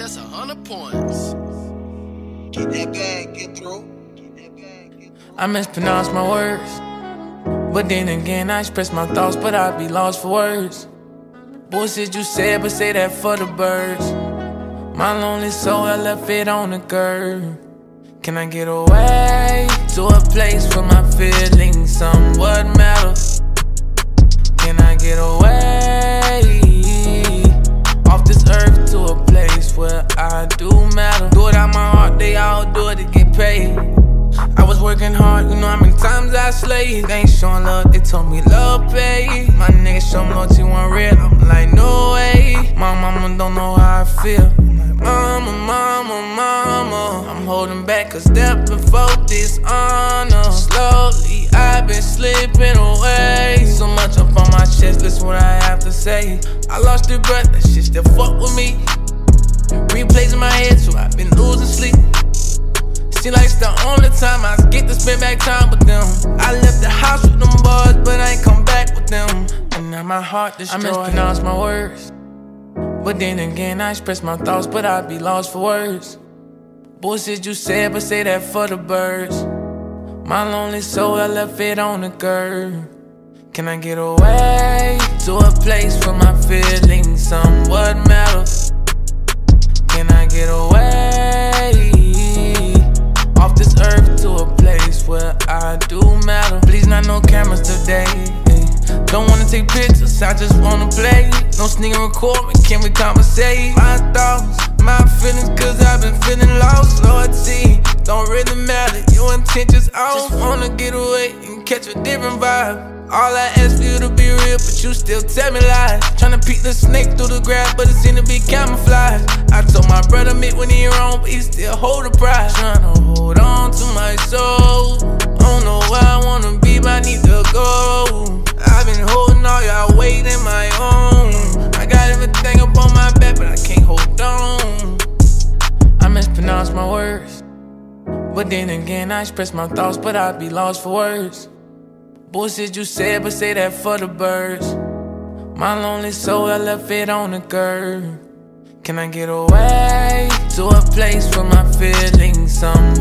that's a hundred points. Get that bag, get through. Get that bag, get through. I mispronounce my words. But then again, I express my thoughts, but I'd be lost for words. Bullshit you said, but say that for the birds. My lonely soul, I left it on the curb. Can I get away to a place where my feelings somewhat matter? Working hard, you know how many times I slayed. They ain't showing love, they told me love pay. My niggas show me loyalty one real, I'm like, no way. My mama don't know how I feel. I'm like, mama, mama, mama. I'm holding back a step before dishonor. Slowly, I've been slipping away. So much up on my chest, listen what I have to say. I lost the breath, that shit still fuck with me. Replays in my head, so I've been losing sleep. Seem like it's the only time I get to spend back time with them. I left the house with them boys, but I ain't come back with them. And now my heart destroyed. I mispronounce my words. But then again, I express my thoughts, but I'd be lost for words. Bullshit you said, but say that for the birds. My lonely soul, I left it on the curb. Can I get away to a place where my feelings matter? Please, not no cameras today. Don't wanna take pictures, I just wanna play. No sneaking and record can we conversate? My thoughts, my feelings, cause I've been feeling lost. Lord, see, don't really matter, your intentions off. Just wanna get away and catch a different vibe. All I ask for you to be real, but you still tell me lies. Tryna peek the snake through the grass, but it seem to be camouflage. I told my brother Mick when he wrong, but he still hold the prize. Tryna hold on in my own. I got everything up on my back, but I can't hold on. I mispronounce my words. But then again, I express my thoughts, but I'd be lost for words. Bullshit you said, but say that for the birds. My lonely soul, I left it on the curb. Can I get away to a place where my feelings some